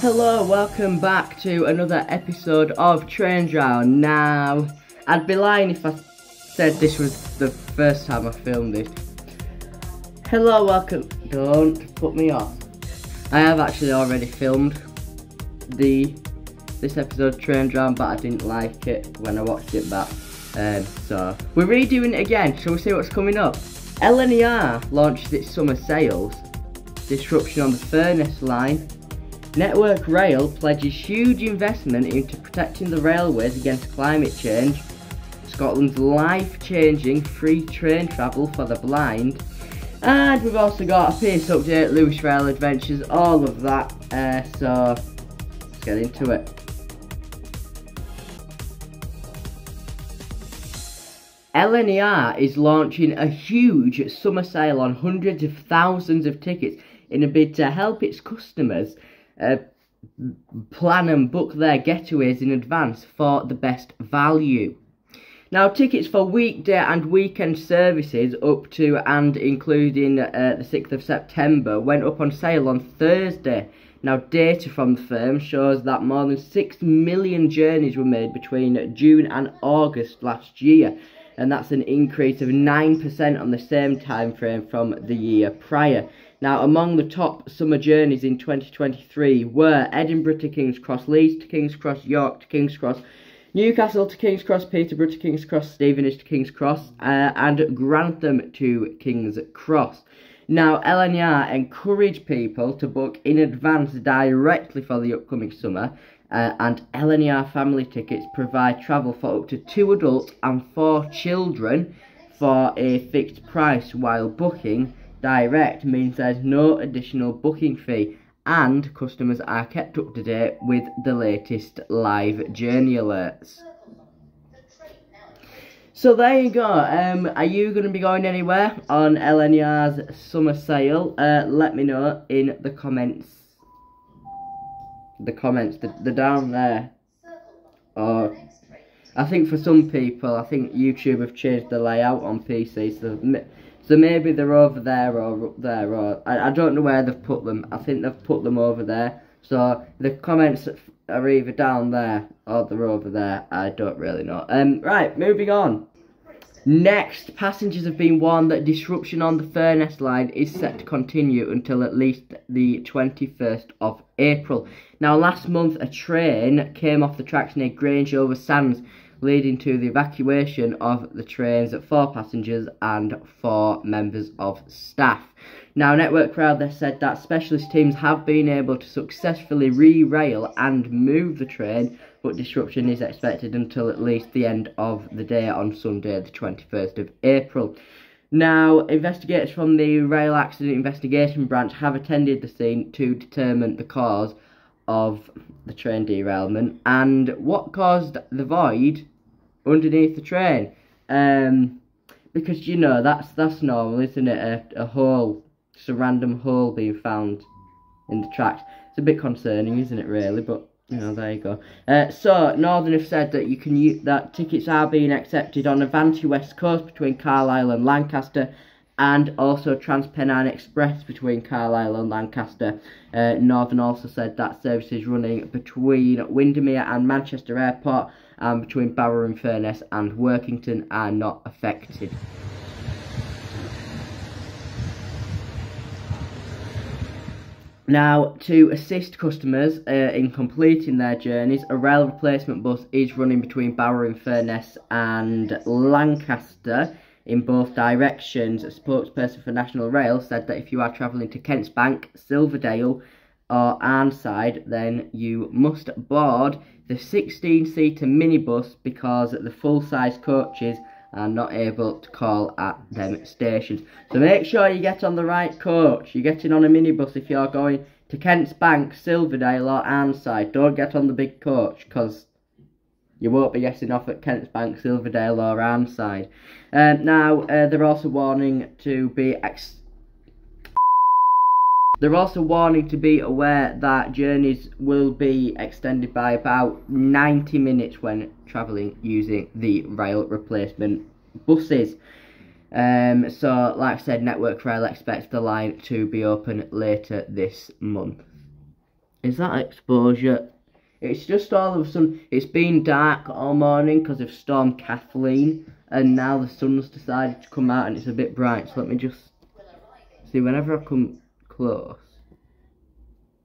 Hello, welcome back to another episode of Trains Round. Now, I'd be lying if I said this was the first time I filmed this. Hello, welcome. Don't put me off. I have actually already filmed the this episode of Trains Round, but I didn't like it when I watched it back. Um, so we're redoing it again. Shall we see what's coming up? LNER launched its summer sales. Disruption on the Furness line Network Rail pledges huge investment into protecting the railways against climate change. Scotland's life-changing free train travel for the blind. And we've also got a Piers update, Louis Rail Adventures, all of that. Uh, so, let's get into it. LNER is launching a huge summer sale on hundreds of thousands of tickets in a bid to help its customers uh, plan and book their getaways in advance for the best value. Now, tickets for weekday and weekend services up to and including uh, the 6th of September went up on sale on Thursday. Now, data from the firm shows that more than 6 million journeys were made between June and August last year, and that's an increase of 9% on the same time frame from the year prior. Now, among the top summer journeys in 2023 were Edinburgh to King's Cross, Leeds to King's Cross, York to King's Cross, Newcastle to King's Cross, Peterborough to King's Cross, Stevenage to King's Cross, uh, and Grantham to King's Cross. Now, LNER encourage people to book in advance directly for the upcoming summer, uh, and LNER family tickets provide travel for up to two adults and four children for a fixed price while booking direct means there's no additional booking fee and customers are kept up to date with the latest live journey alerts. So there you go. Um, are you going to be going anywhere on LNER's summer sale? Uh, let me know in the comments. The comments, the, the down there. Or I think for some people, I think YouTube have changed the layout on PC. So so maybe they're over there or up there, or I, I don't know where they've put them. I think they've put them over there. So the comments are either down there or they're over there. I don't really know. Um, right, moving on. Next, passengers have been warned that disruption on the Furness line is set to continue until at least the 21st of April. Now, last month, a train came off the tracks near Grange over Sands leading to the evacuation of the trains for passengers and for members of staff. Now, Network Rail they said that specialist teams have been able to successfully re-rail and move the train, but disruption is expected until at least the end of the day on Sunday, the 21st of April. Now, investigators from the Rail Accident Investigation Branch have attended the scene to determine the cause of the train derailment and what caused the void underneath the train. Um, because you know that's that's normal, isn't it? A, a hole, just a random hole being found in the tracks. It's a bit concerning, isn't it? Really, but you know, there you go. Uh, so Northern have said that you can that tickets are being accepted on Avanti West Coast between Carlisle and Lancaster and also Transpennine Express between Carlisle and Lancaster. Uh, Northern also said that service is running between Windermere and Manchester Airport and between Barrow-in-Furness and Workington are not affected. Now, to assist customers uh, in completing their journeys, a rail replacement bus is running between Barrow-in-Furness and Lancaster in both directions. A spokesperson for National Rail said that if you are travelling to Kents Bank, Silverdale, or Arnside, then you must board the 16-seater minibus because the full-size coaches are not able to call at them stations. So make sure you get on the right coach. You're getting on a minibus if you're going to Kents Bank, Silverdale or Arnside. Don't get on the big coach because you won't be getting off at Kents Bank, Silverdale or Arnside. Um, now, uh, they're also warning to be... They're also warning to be aware that journeys will be extended by about 90 minutes when travelling using the rail replacement buses. Um, so, like I said, Network Rail expects the line to be open later this month. Is that exposure? It's just all of a sudden, it's been dark all morning because of Storm Kathleen, and now the sun's decided to come out and it's a bit bright. So let me just see, whenever I come close,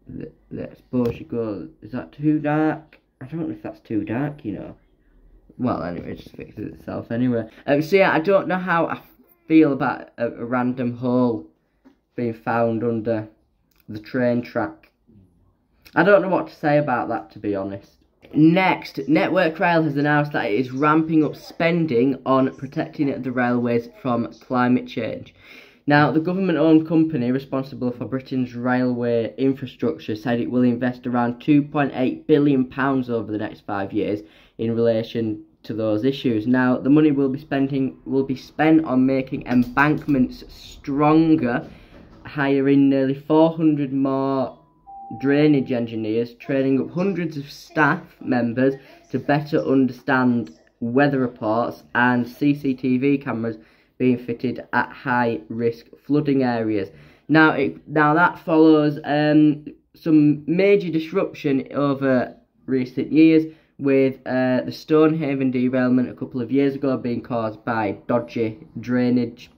the, the exposure goes, is that too dark? I don't know if that's too dark, you know. Well, anyway, it just fixes itself anyway. Um, so yeah, I don't know how I feel about a, a random hole being found under the train track. I don't know what to say about that, to be honest. Next, Network Rail has announced that it is ramping up spending on protecting the railways from climate change. Now, the government-owned company responsible for Britain's railway infrastructure said it will invest around £2.8 billion over the next five years in relation to those issues. Now, the money will be spending will be spent on making embankments stronger, hiring nearly 400 more drainage engineers, training up hundreds of staff members to better understand weather reports and CCTV cameras being fitted at high risk flooding areas. Now, it, now that follows um, some major disruption over recent years with uh, the Stonehaven derailment a couple of years ago being caused by dodgy drainage,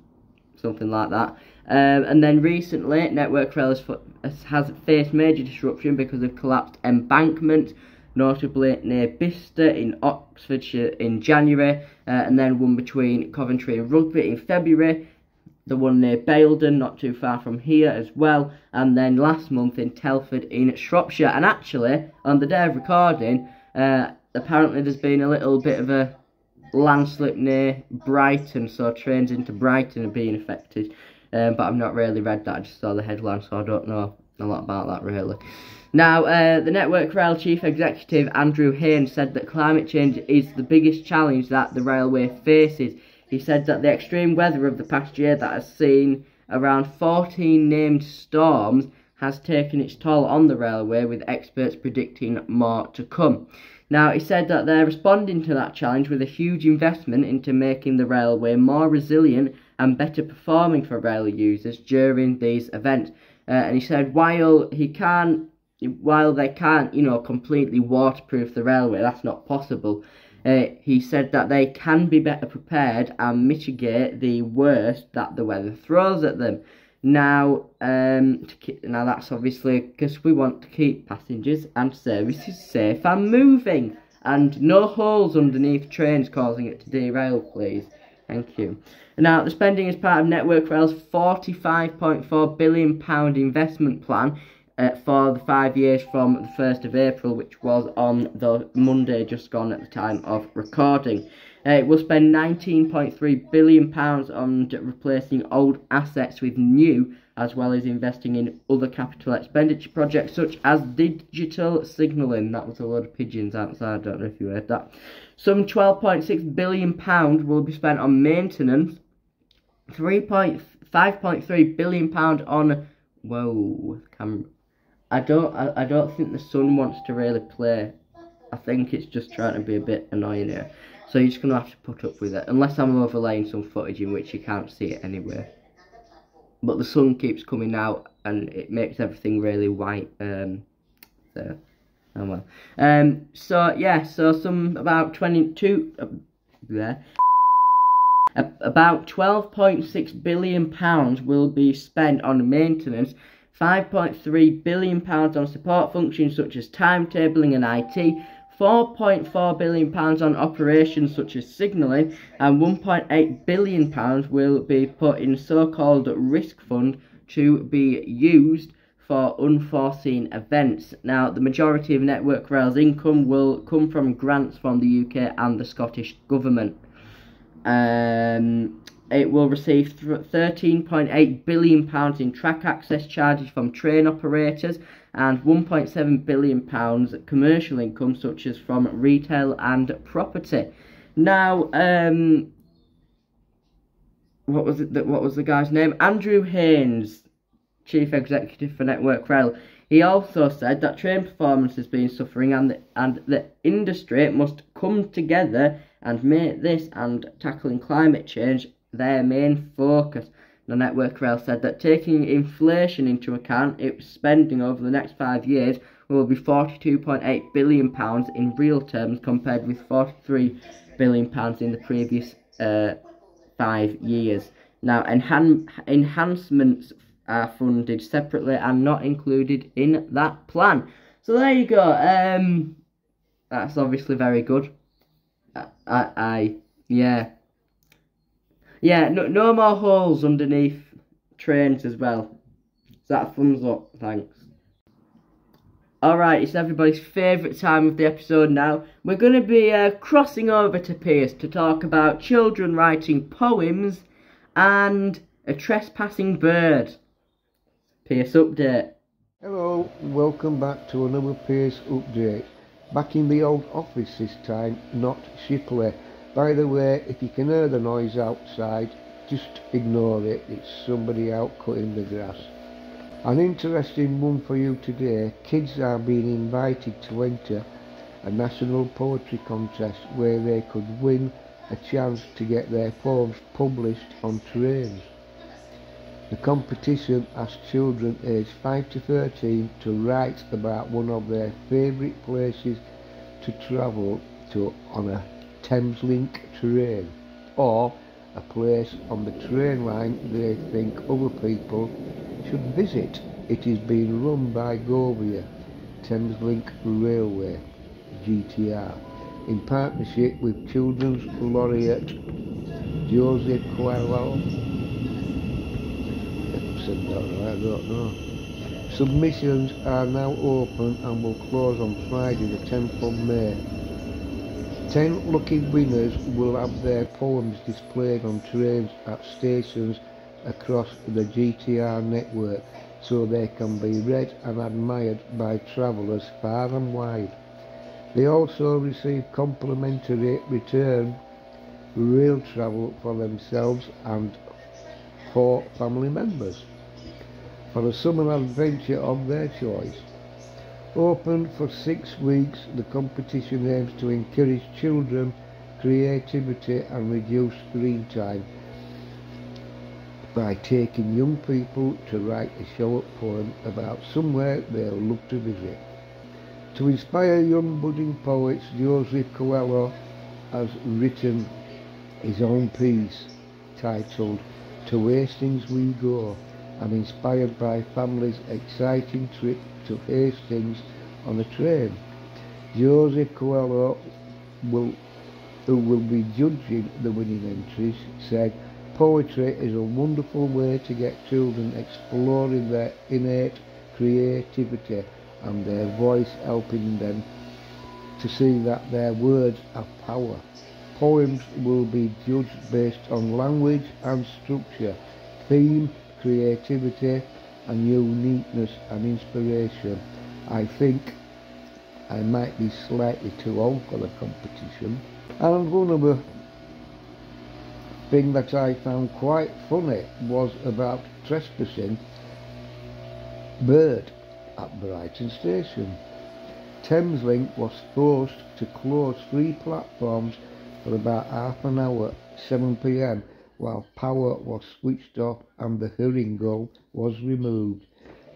something like that. Um, and then recently, Network Rail has, has, faced major disruption because of collapsed embankments, notably near Bicester in Oxfordshire in January, uh, and then one between Coventry and Rugby in February, the one near Baildon, not too far from here as well, and then last month in Telford in Shropshire. And actually, on the day of recording, uh, apparently there's been a little bit of a landslip near Brighton, so trains into Brighton are being affected. Um, but I've not really read that, I just saw the headline, so I don't know a lot about that really. Now, uh, the Network Rail Chief Executive Andrew Haines said that climate change is the biggest challenge that the railway faces. He said that the extreme weather of the past year that has seen around 14 named storms has taken its toll on the railway, with experts predicting more to come. Now, he said that they're responding to that challenge with a huge investment into making the railway more resilient and better performing for rail users during these events. Uh, and he said while he can't, while they can't, you know, completely waterproof the railway, that's not possible. Uh, he said that they can be better prepared and mitigate the worst that the weather throws at them. Now, um, keep, now that's obviously because we want to keep passengers and services safe and moving, and no holes underneath trains causing it to derail, please. Thank you. Now, the spending is part of Network Rail's £45.4 billion investment plan uh, for the five years from the 1st of April, which was on the Monday just gone at the time of recording. Uh, it will spend £19.3 billion on replacing old assets with new, as well as investing in other capital expenditure projects such as digital signalling. That was a lot of pigeons outside, I don't know if you heard that. Some £12.6 billion will be spent on maintenance, £5.3 billion on... Whoa, camera. I don't, I, I don't think the sun wants to really play. I think it's just trying to be a bit annoying here. So you're just going to have to put up with it. Unless I'm overlaying some footage in which you can't see it anyway. But the sun keeps coming out and it makes everything really white. Um, so, oh well. Um, so, yeah, so some about 22... Uh, there. About £12.6 billion will be spent on maintenance, £5.3 billion on support functions such as timetabling and IT, £4.4 billion on operations such as signalling, and £1.8 billion will be put in so-called risk fund to be used for unforeseen events. Now, the majority of Network Rail's income will come from grants from the UK and the Scottish Government. Um, it will receive £13.8 billion in track access charges from train operators and £1.7 billion commercial income, such as from retail and property. Now, um, what was it? That what was the guy's name? Andrew Haines, chief executive for Network Rail. He also said that train performance has been suffering, and the, and the industry must come together and make this and tackling climate change their main focus. The Network Rail said that taking inflation into account, its spending over the next five years will be 42.8 billion pounds in real terms, compared with 43 billion pounds in the previous uh, five years. Now, enhan- enhancements are funded separately and not included in that plan. So there you go. Um, that's obviously very good. I, I, I yeah, yeah. No, no more holes underneath trains as well. Is that thumbs up? Thanks. Alright, it's everybody's favourite time of the episode now. We're going to be uh, crossing over to Piers to talk about children writing poems and a trespassing bird. Piers update. Hello, welcome back to another Piers update. Back in the old office this time, not Shipley. By the way, if you can hear the noise outside, just ignore it, it's somebody out cutting the grass. An interesting one for you today, kids are being invited to enter a national poetry contest where they could win a chance to get their poems published on trains. The competition asks children aged 5 to 13 to write about one of their favourite places to travel to on a Thameslink train or a place on the train line they think other people should visit. It is being run by Govia, Thameslink Railway, GTR, in partnership with Children's Laureate Joseph Coelho. I don't know. Submissions are now open and will close on Friday the 10th of May. Ten lucky winners will have their poems displayed on trains at stations across the GTR network so they can be read and admired by travellers far and wide. They also receive complimentary return rail travel for themselves and for family members for a summer adventure of their choice. Open for six weeks, the competition aims to encourage children creativity and reduce screen time by taking young people to write a short poem about somewhere they'll love to visit. To inspire young budding poets, Joseph Coelho has written his own piece titled To Hastings We Go and inspired by family's exciting trip to Hastings on a train. Joseph Coelho, will, who will be judging the winning entries, said Poetry is a wonderful way to get children exploring their innate creativity and their voice helping them to see that their words have power. Poems will be judged based on language and structure, theme, creativity and uniqueness and inspiration. I think I might be slightly too old for the competition. And one of the thing that I found quite funny was about trespassing bird at Brighton Station. Thameslink was forced to close three platforms for about half an hour 7pm while power was switched off and the herring gull was removed.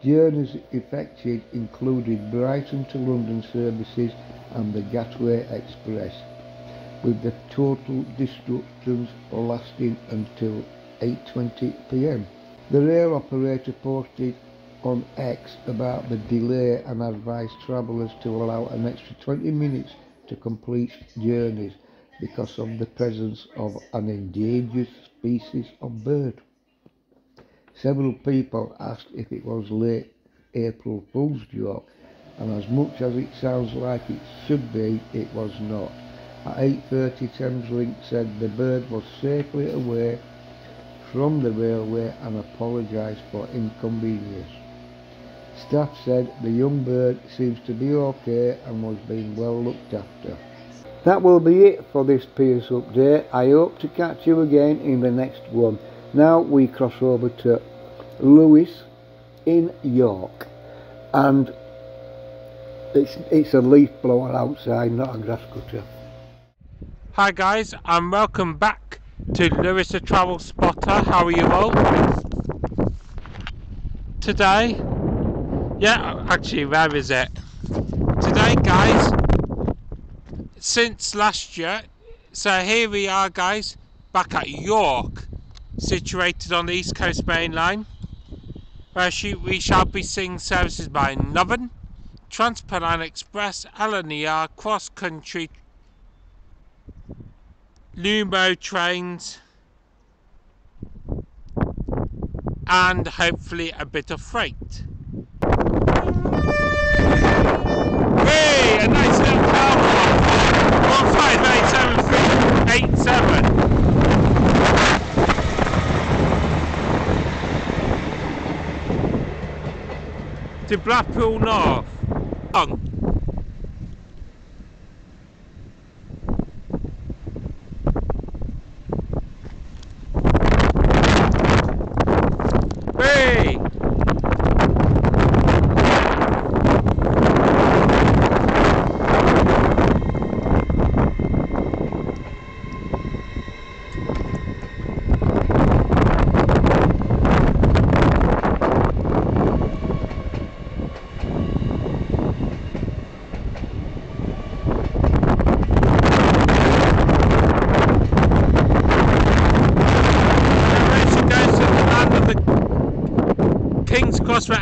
Journeys effected included Brighton to London services and the Gatwick Express with the total disruptions lasting until 8.20pm. The rail operator posted on X about the delay and advised travellers to allow an extra 20 minutes to complete journeys because of the presence of an endangered species of bird. Several people asked if it was late April Fool's joke and as much as it sounds like it should be, it was not. At 8.30 Thameslink said the bird was safely away from the railway and apologised for inconvenience. Staff said the young bird seems to be okay and was being well looked after. That will be it for this Piers update. I hope to catch you again in the next one. Now we cross over to Louis in York and it's, it's a leaf blower outside, not a grass cutter. Hi guys and welcome back to Louis the Travel Spotter. How are you all? Today, yeah, actually, where is it? Since last year. So here we are guys, back at York, situated on the East Coast Main Line, where we shall be seeing services by Northern, Transpennine Express, LNER, Cross Country, Lumo trains, and hopefully a bit of freight. 597387. To Blackpool North. Long.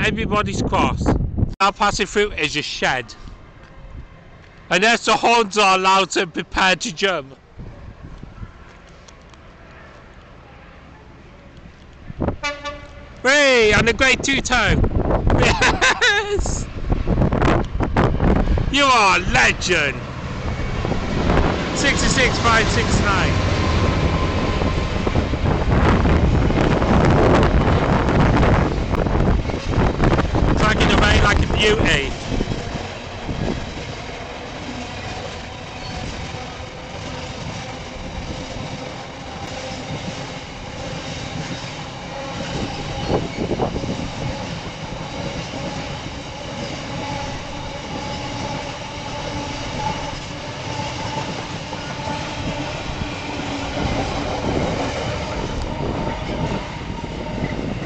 Everybody's cross. Now passing through is a shed. And as the horns are allowed to prepare to jump. Hey, on the great two-tone. Yes! You are a legend. 66569. Beauty.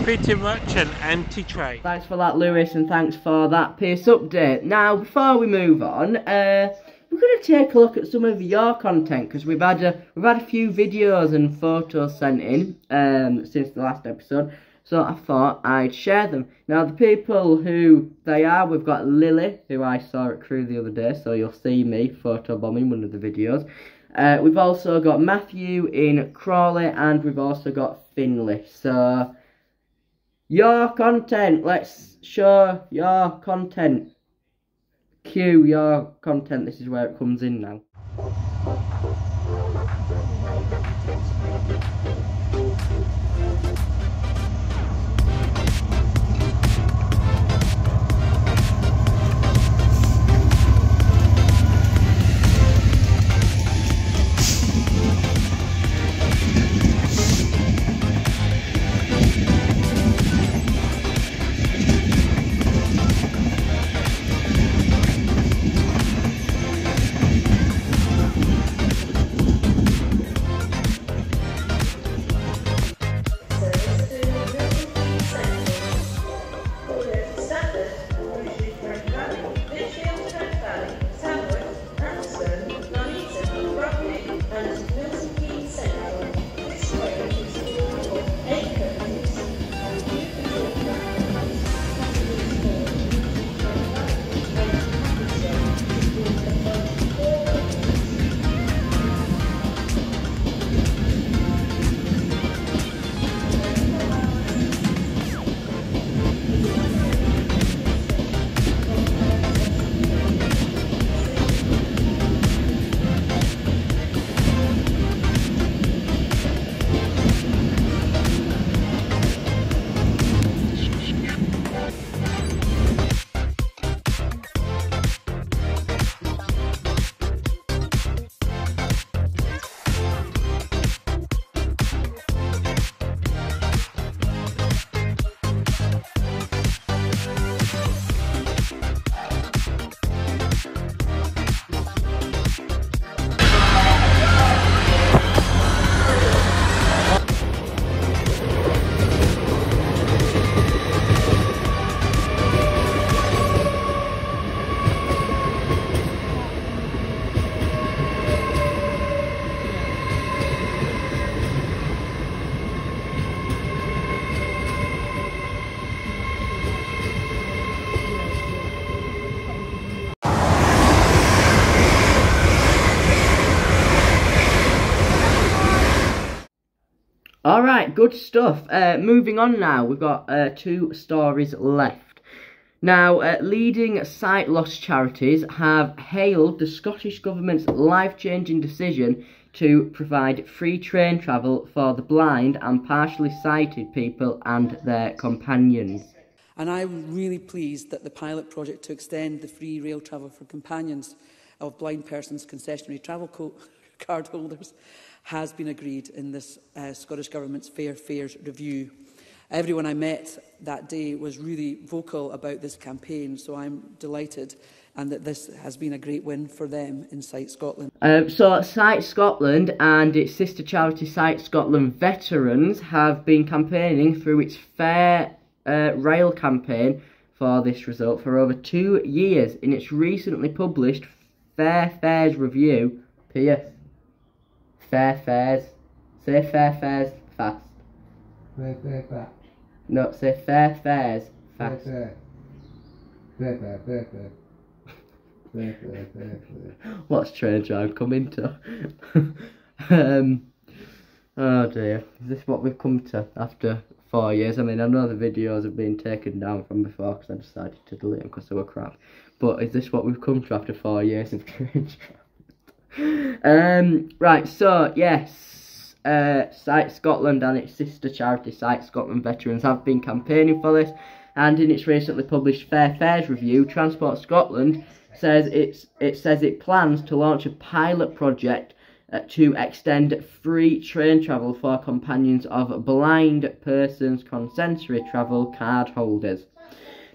Pretty much an anti-trade. Thanks for that, Louis, and thanks for that Piers update. Now, before we move on, uh, we're going to take a look at some of your content because we've had a we've had a few videos and photos sent in um, since the last episode. So I thought I'd share them. Now, the people who they are, we've got Lily, who I saw at Crewe the other day, so you'll see me photo bombing one of the videos. Uh, we've also got Matthew in Crawley, and we've also got Finley. So, your content. Let's show your content. Cue your content. This is where it comes in now. Right, good stuff. Uh, moving on now, we've got uh, two stories left. Now, uh, leading sight loss charities have hailed the Scottish Government's life changing decision to provide free train travel for the blind and partially sighted people and their companions. And I'm really pleased that the pilot project to extend the free rail travel for companions of blind persons concessionary travel card holders has been agreed in this uh, Scottish Government's Fair Fares review. Everyone I met that day was really vocal about this campaign, so I'm delighted and that this has been a great win for them in Sight Scotland. Um, so Sight Scotland and its sister charity Sight Scotland Veterans have been campaigning through its Fair uh, Rail campaign for this result for over two years in its recently published Fair Fares review. P.S. Fair Fares. Say Fair Fares fast. Fair, fair, fair. No, say Fair Fares fast. Fair, fair. Fair, fair, fair, fair. Fair, fair, fair. What's train drive coming to? um, oh dear, is this what we've come to after four years? I mean, I know the videos have been taken down from before because I decided to delete them because they were crap. But is this what we've come to after four years of train drive? Um, right, so yes, uh, Scotland and its sister charity Sight Scotland Veterans have been campaigning for this. And in its recently published Fair Fares review, Transport Scotland says it's it says it plans to launch a pilot project uh, to extend free train travel for companions of blind persons consensory travel card holders.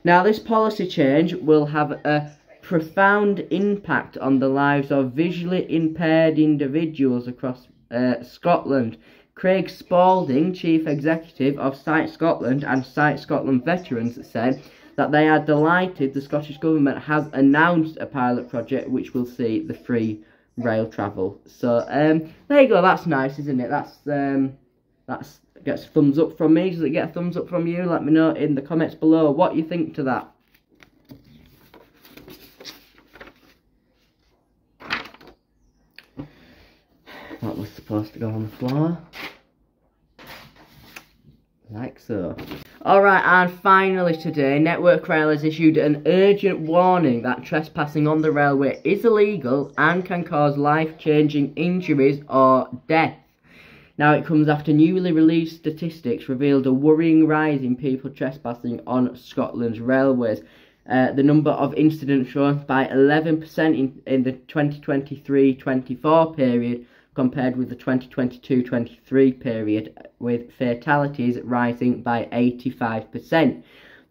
Now this policy change will have a profound impact on the lives of visually impaired individuals across uh, Scotland. Craig Spalding, Chief Executive of Sight Scotland and Sight Scotland Veterans, said that they are delighted the Scottish Government has announced a pilot project which will see the free rail travel. So um, there you go. That's nice, isn't it? That's um, that's gets thumbs up from me. Does it get a thumbs up from you? Let me know in the comments below what you think to that. That was supposed to go on the floor. Like so. Alright, and finally today, Network Rail has issued an urgent warning that trespassing on the railway is illegal and can cause life-changing injuries or death. Now, it comes after newly released statistics revealed a worrying rise in people trespassing on Scotland's railways. Uh, the number of incidents rose by 11% in, in the 2023-24 period compared with the 2022-23 period, with fatalities rising by 85%.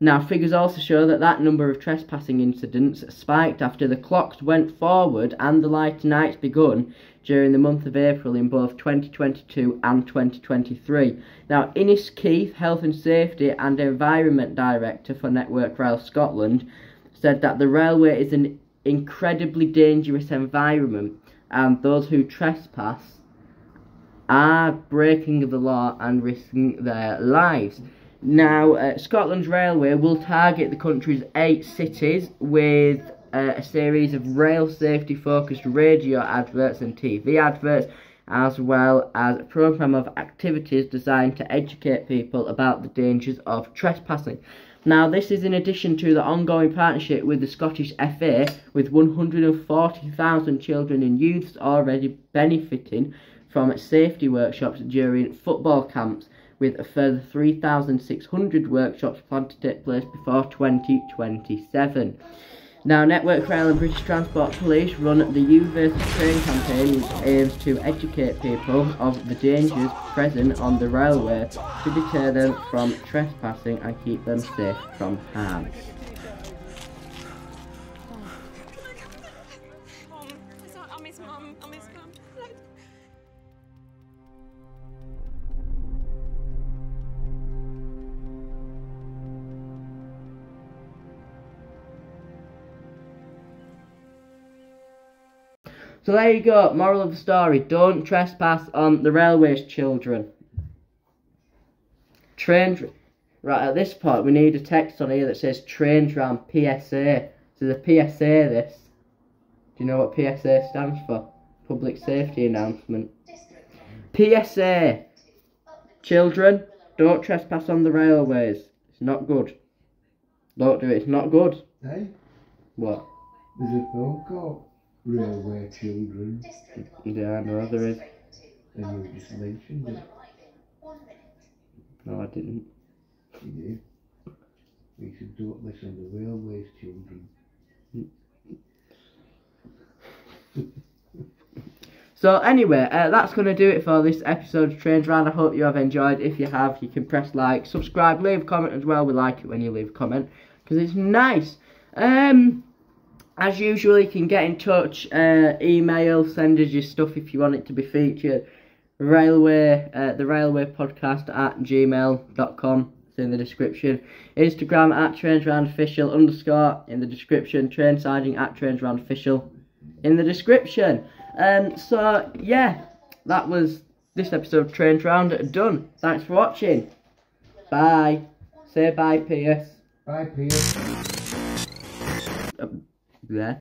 Now, figures also show that that number of trespassing incidents spiked after the clocks went forward and the light nights begun during the month of April in both 2022 and 2023. Now, Innes Keith, Health and Safety and Environment Director for Network Rail Scotland, said that the railway is an incredibly dangerous environment and those who trespass are breaking the law and risking their lives. Now, uh, Scotland's Railway will target the country's eight cities with uh, a series of rail safety focused radio adverts and TV adverts, as well as a programme of activities designed to educate people about the dangers of trespassing. Now, this is in addition to the ongoing partnership with the Scottish FA, with 140,000 children and youths already benefiting from safety workshops during football camps, with a further 3,600 workshops planned to take place before 2027. Now, Network Rail and British Transport Police run the U versus Train campaign which aims to educate people of the dangers present on the railway to deter them from trespassing and keep them safe from harm. So there you go, moral of the story, don't trespass on the railways, children. Train, right, at this point we need a text on here that says train tram PSA. So the PSA this, do you know what PSA stands for? Public Safety Announcement. PSA, Children, don't trespass on the railways. It's not good. Don't do it. It's not good. Hey, What? there's a film called Railway Children, Yeah, I know there is. and you just mentioned it. No, I didn't. You did. You should don't listen to Railways Children. So anyway, uh, that's going to do it for this episode of Trains Round. I hope you have enjoyed. If you have, you can press like, subscribe, leave a comment as well. We like it when you leave a comment because it's nice. Um, as usual, you can get in touch, uh, email, send us your stuff if you want it to be featured. Railway, uh, the Railway Podcast at gmail.com. It's in the description. Instagram at Trains Round Official underscore in the description. Train siding at Trains Round Official in the description. Um, so yeah, that was this episode of Trains Round done. Thanks for watching. Bye. Say bye, Piers. Bye, Piers. There.